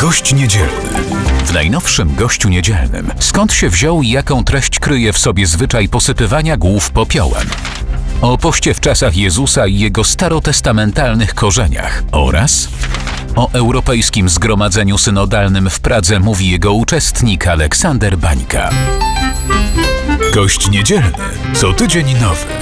Gość niedzielny. W najnowszym gościu niedzielnym skąd się wziął i jaką treść kryje w sobie zwyczaj posypywania głów popiołem? O poście w czasach Jezusa i jego starotestamentalnych korzeniach oraz o Europejskim Zgromadzeniu Synodalnym w Pradze mówi jego uczestnik Aleksander Bańka. Gość niedzielny. Co tydzień nowy.